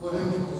Oremos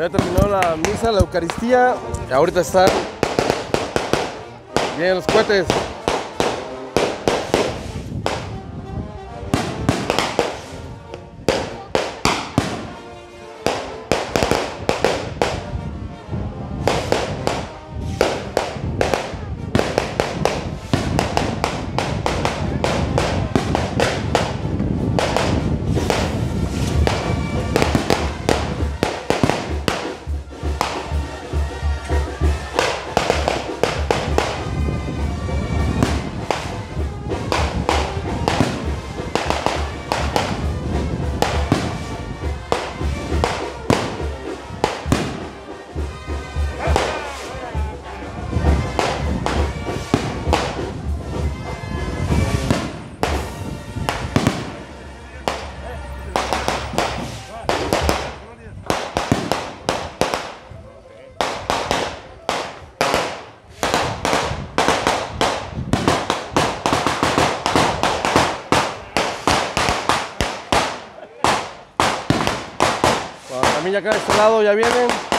Ya terminó la misa, la Eucaristía. Y ahorita están bien los cohetes. Ya acá de este lado ya vienen.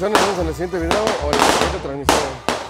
Nos vemos en el siguiente video